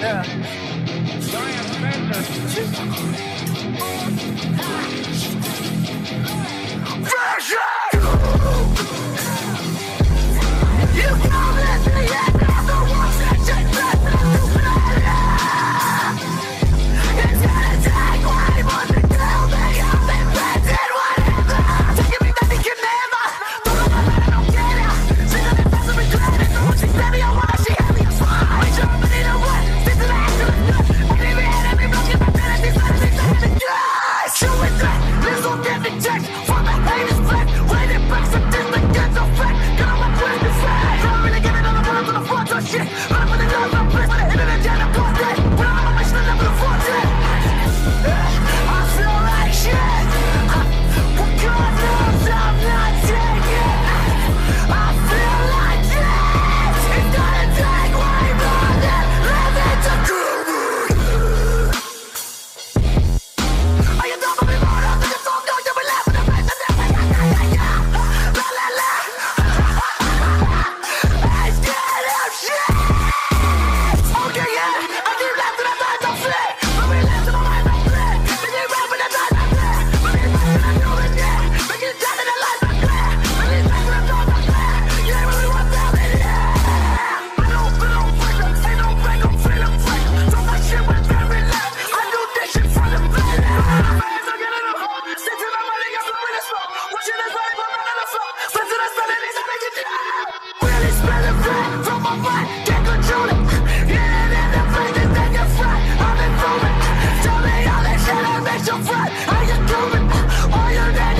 Yeah. Fashion! Check. I you do Are you need